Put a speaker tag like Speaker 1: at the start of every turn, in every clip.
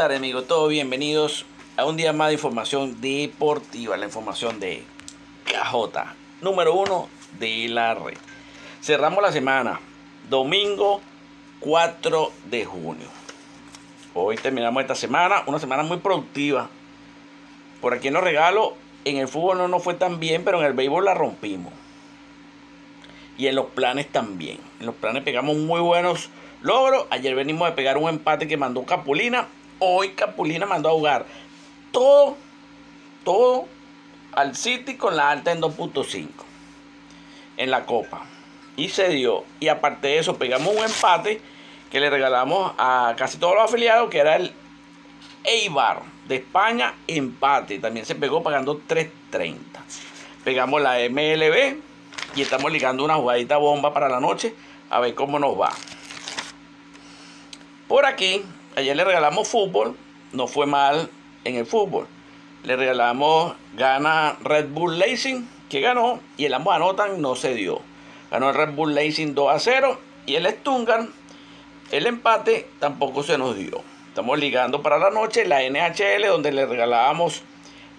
Speaker 1: Tardes amigos, todos bienvenidos a un día más de información deportiva, la información de KJ, número uno de la red. Cerramos la semana, domingo 4 de junio. Hoy terminamos esta semana, una semana muy productiva. Por aquí en los regalos, en el fútbol no nos fue tan bien, pero en el béisbol la rompimos. Y en los planes también. En los planes pegamos muy buenos logros. Ayer venimos de pegar un empate que mandó Capulina. Hoy Capulina mandó a jugar todo, todo al City con la alta en 2.5 en la Copa. Y se dio. Y aparte de eso, pegamos un empate que le regalamos a casi todos los afiliados, que era el Eibar de España, empate. También se pegó pagando 3.30. Pegamos la MLB y estamos ligando una jugadita bomba para la noche a ver cómo nos va. Por aquí, ayer le regalamos fútbol, no fue mal en el fútbol. Le regalamos gana Red Bull Racing, que ganó, y el ambos anotan, no se dio. Ganó el Red Bull Racing 2 a 0 y el Stungan, el empate tampoco se nos dio. Estamos ligando para la noche la NHL, donde le regalábamos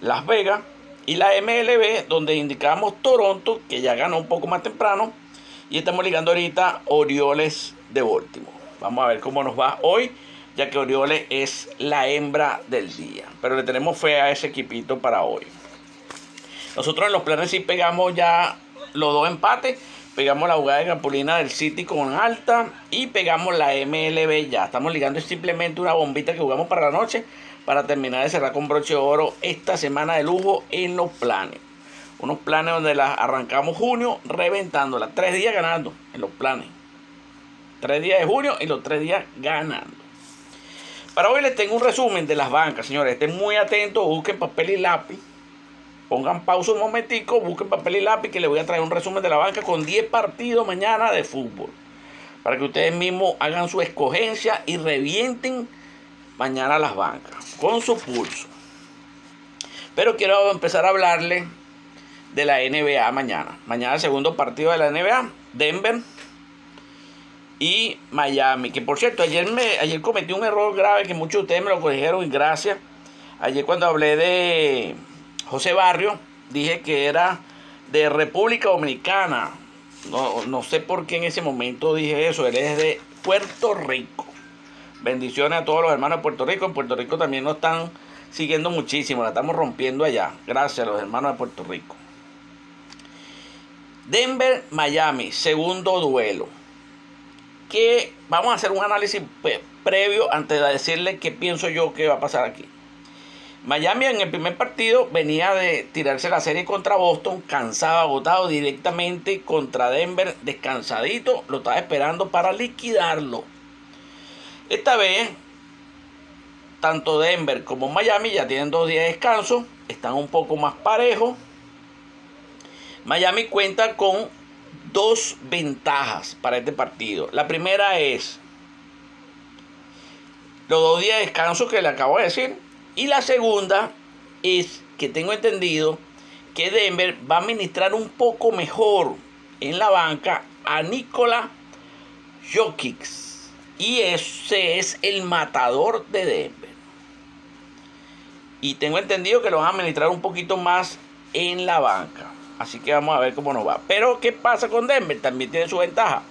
Speaker 1: Las Vegas, y la MLB, donde indicamos Toronto, que ya ganó un poco más temprano, y estamos ligando ahorita Orioles de Baltimore. Vamos a ver cómo nos va hoy, ya que Orioles es la hembra del día. Pero le tenemos fe a ese equipito para hoy. Nosotros en los planes sí pegamos ya los dos empates. Pegamos la jugada de Capulina del City con alta y pegamos la MLB ya. Estamos ligando simplemente una bombita que jugamos para la noche para terminar de cerrar con broche de oro esta semana de lujo en los planes. Unos planes donde las arrancamos junio reventándola. Tres días ganando en los planes. Tres días de junio y los tres días ganando. Para hoy les tengo un resumen de las bancas, señores. Estén muy atentos, busquen papel y lápiz Pongan pausa un momentico, busquen papel y lápiz que les voy a traer un resumen de la banca con 10 partidos mañana de fútbol. Para que ustedes mismos hagan su escogencia y revienten mañana las bancas con su pulso. Pero quiero empezar a hablarle de la NBA mañana. Mañana el segundo partido de la NBA, Denver y Miami. Que por cierto, ayer, me, ayer cometí un error grave que muchos de ustedes me lo corrigieron y gracias. Ayer cuando hablé de José Barrio, dije que era de República Dominicana. No, sé por qué en ese momento dije eso. Él es de Puerto Rico. Bendiciones a todos los hermanos de Puerto Rico. En Puerto Rico también nos están siguiendo muchísimo. La estamos rompiendo allá. Gracias a los hermanos de Puerto Rico. Denver, Miami, segundo duelo. Que vamos a hacer un análisis pues, previo antes de decirle qué pienso yo que va a pasar aquí. Miami en el primer partido venía de tirarse la serie contra Boston, cansado, agotado directamente contra Denver, descansadito, lo estaba esperando para liquidarlo. Esta vez, tanto Denver como Miami ya tienen dos días de descanso, están un poco más parejos. Miami cuenta con dos ventajas para este partido. La primera es los dos días de descanso que le acabo de decir y la segunda es que tengo entendido que Denver va a administrar un poco mejor en la banca a Nikola Jokic. Y ese es el matador de Denver. Y tengo entendido que lo van a administrar un poquito más en la banca. Así que vamos a ver cómo nos va. Pero ¿qué pasa con Denver? También tiene su ventaja.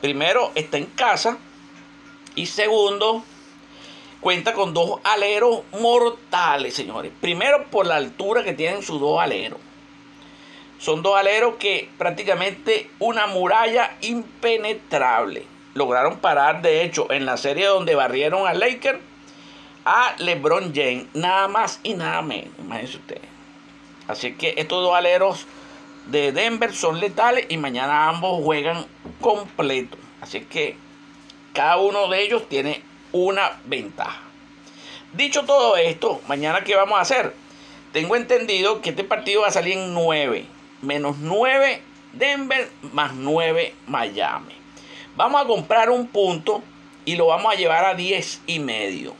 Speaker 1: Primero, está en casa. Y segundo, cuenta con dos aleros mortales, señores. Primero por la altura que tienen sus dos aleros. Son dos aleros que prácticamente una muralla impenetrable. Lograron parar, de hecho, en la serie donde barrieron a Lakers a LeBron James. Nada más y nada menos. Imagínense ustedes. Así que estos dos aleros de Denver son letales y mañana ambos juegan completo. Así que cada uno de ellos tiene una ventaja. Dicho todo esto, mañana qué vamos a hacer? Tengo entendido que este partido va a salir en 9, menos 9 Denver, más 9 Miami. Vamos a comprar un punto y lo vamos a llevar a 10 y medio.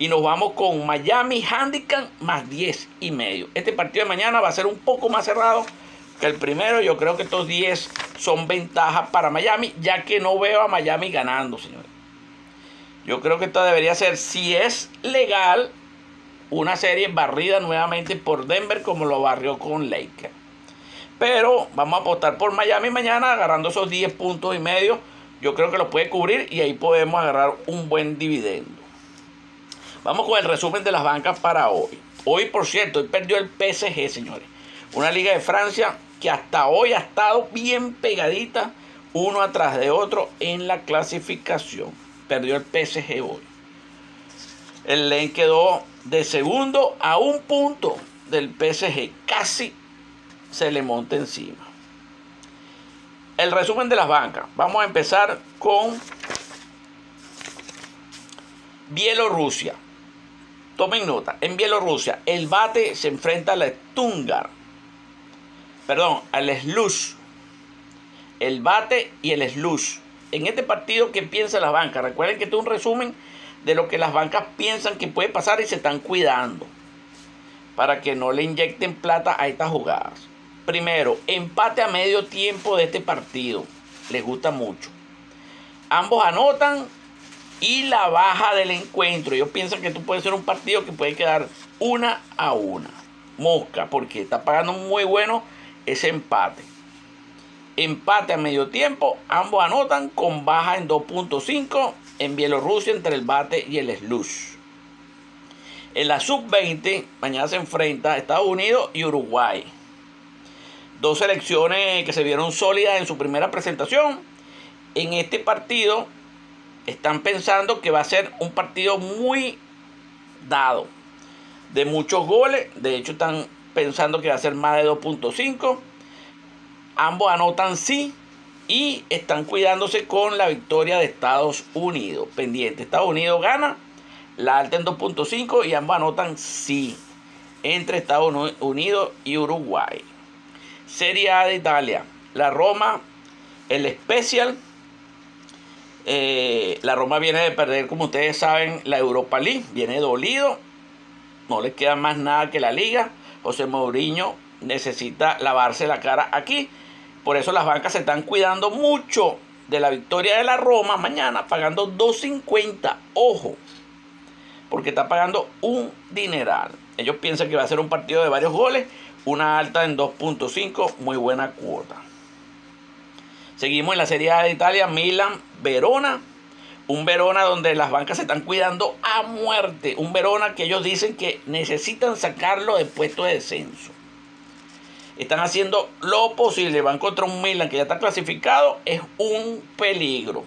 Speaker 1: Y nos vamos con Miami Handicap más 10 y medio. Este partido de mañana va a ser un poco más cerrado que el primero. Yo creo que estos 10 son ventajas para Miami, ya que no veo a Miami ganando, señores. Yo creo que esto debería ser, si es legal, una serie barrida nuevamente por Denver como lo barrió con Lakers. Pero vamos a apostar por Miami mañana agarrando esos 10 puntos y medio. Yo creo que lo puede cubrir y ahí podemos agarrar un buen dividendo. Vamos con el resumen de las bancas para hoy. Hoy, por cierto, hoy perdió el PSG, señores. Una liga de Francia que hasta hoy ha estado bien pegadita uno atrás de otro en la clasificación. Perdió el PSG hoy. El Len quedó de segundo a un punto del PSG. Casi se le monta encima. El resumen de las bancas. Vamos a empezar con Bielorrusia. Tomen nota. En Bielorrusia, el bate se enfrenta al Stungar. Perdón, al Slush. El bate y el Slush. En este partido, ¿qué piensa la banca? Recuerden que esto es un resumen de lo que las bancas piensan que puede pasar y se están cuidando. Para que no le inyecten plata a estas jugadas. Primero, empate a medio tiempo de este partido. Les gusta mucho. Ambos anotan y la baja del encuentro. Ellos piensan que esto puede ser un partido que puede quedar una a una. Mosca, porque está pagando muy bueno ese empate. Empate a medio tiempo, ambos anotan con baja en 2.5 en Bielorrusia entre el bate y el slush. En la sub-20, mañana se enfrenta Estados Unidos y Uruguay. Dos selecciones que se vieron sólidas en su primera presentación. En este partido están pensando que va a ser un partido muy dado, de muchos goles. De hecho, están pensando que va a ser más de 2.5. Ambos anotan sí y están cuidándose con la victoria de Estados Unidos. Pendiente, Estados Unidos gana, la alta en 2.5 y ambos anotan sí entre Estados Unidos y Uruguay. Serie A de Italia, la Roma, el Special eh, la Roma viene de perder, como ustedes saben, la Europa League. Viene dolido. No le queda más nada que la liga. José Mourinho necesita lavarse la cara aquí. Por eso las bancas se están cuidando mucho de la victoria de la Roma mañana, pagando 2.50. Ojo, porque está pagando un dineral. Ellos piensan que va a ser un partido de varios goles. Una alta en 2.5, muy buena cuota. Seguimos en la Serie A de Italia, Milan, Verona. Un Verona donde las bancas se están cuidando a muerte. Un Verona que ellos dicen que necesitan sacarlo de puesto de descenso. Están haciendo lo posible. Van contra un Milan que ya está clasificado. Es un peligro.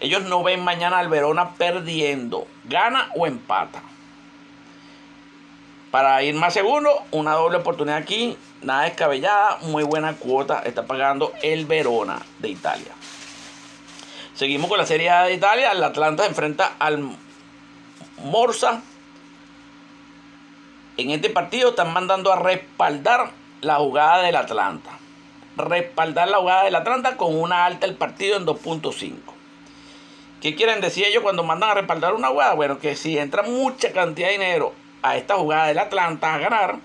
Speaker 1: Ellos no ven mañana al Verona perdiendo. Gana o empata. Para ir más seguro, una doble oportunidad aquí nada descabellada, muy buena cuota está pagando el Verona de Italia. Seguimos con la Serie A de Italia. El Atlanta enfrenta al Morsa. En este partido están mandando a respaldar la jugada del Atlanta. Respaldar la jugada del Atlanta con una alta el partido en 2.5. ¿Qué quieren decir ellos cuando mandan a respaldar una jugada? Bueno, que si entra mucha cantidad de dinero a esta jugada del Atlanta a ganar,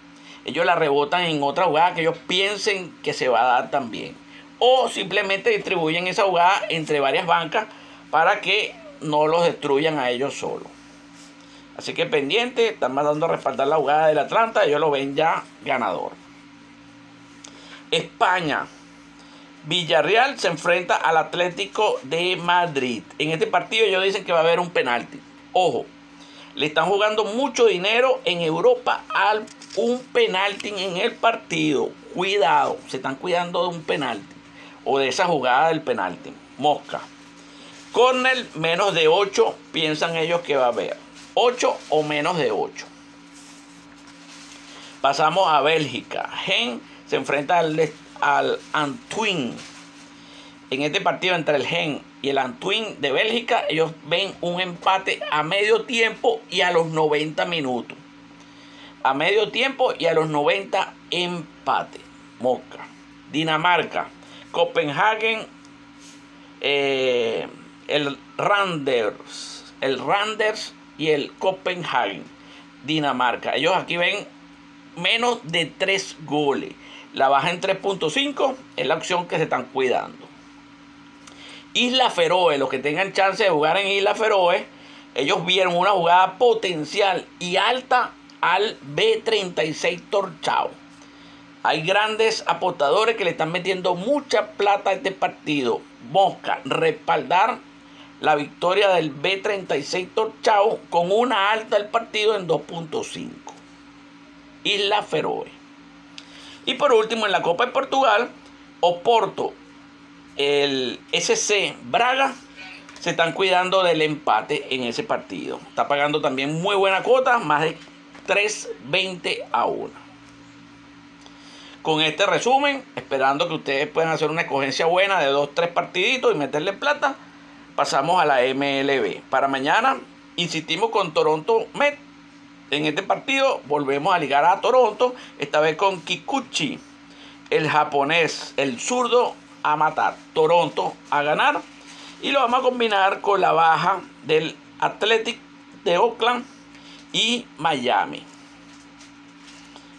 Speaker 1: ellos la rebotan en otra jugada que ellos piensen que se va a dar también. O simplemente distribuyen esa jugada entre varias bancas para que no los destruyan a ellos solos. Así que pendiente, están mandando a respaldar la jugada del Atlanta, ellos lo ven ya ganador. España. Villarreal se enfrenta al Atlético de Madrid. En este partido ellos dicen que va a haber un penalti. Ojo, le están jugando mucho dinero en Europa al un penalti en el partido. Cuidado, se están cuidando de un penalti o de esa jugada del penalti. Mosca. Cornell menos de 8 piensan ellos que va a haber. 8 o menos de 8. Pasamos a Bélgica. Gen se enfrenta al, al Antwin. En este partido entre el Gen y el Antwin de Bélgica, ellos ven un empate a medio tiempo y a los 90 minutos. A medio tiempo y a los 90 empate. Mosca. Dinamarca. Copenhagen. Eh, el Randers. El Randers y el Copenhagen. Dinamarca. Ellos aquí ven menos de 3 goles. La baja en 3.5 es la opción que se están cuidando. Isla Feroe, los que tengan chance de jugar en Isla Feroe, Ellos vieron una jugada potencial y alta al B36 Torchao. Hay grandes apostadores que le están metiendo mucha plata a este partido. Mosca, respaldar la victoria del B36 Torchao con una alta del partido en 2.5. Isla Feroe. Y por último, en la Copa de Portugal, Oporto, el SC Braga, se están cuidando del empate en ese partido. Está pagando también muy buena cuota, más de 3.20 a 1. Con este resumen, esperando que ustedes puedan hacer una escogencia buena de 2-3 partiditos y meterle plata, pasamos a la MLB. Para mañana insistimos con Toronto Met. En este partido volvemos a ligar a Toronto, esta vez con Kikuchi, el japonés, el zurdo a matar. Toronto a ganar. Y lo vamos a combinar con la baja del Athletic de Oakland y Miami.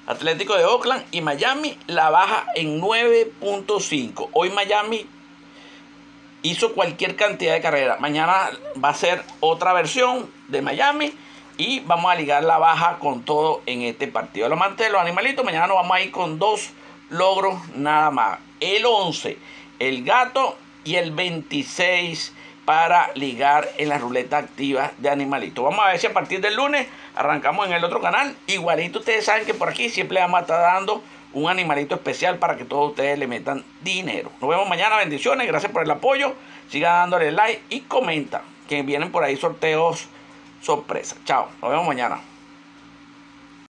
Speaker 1: Atlético de Oakland y Miami la baja en 9.5. Hoy Miami hizo cualquier cantidad de carreras. Mañana va a ser otra versión de Miami y vamos a ligar la baja con todo en este partido. Los amantes de los animalitos, mañana nos vamos a ir con dos logros nada más. El 11, el gato y el 26 para ligar en la ruleta activa de animalitos. Vamos a ver si a partir del lunes arrancamos en el otro canal. Igualito ustedes saben que por aquí siempre vamos a estar dando un animalito especial para que todos ustedes le metan dinero. Nos vemos mañana, bendiciones, gracias por el apoyo. Sigan dándole like y comenta que vienen por ahí sorteos sorpresa. Chao, nos vemos mañana.